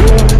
you.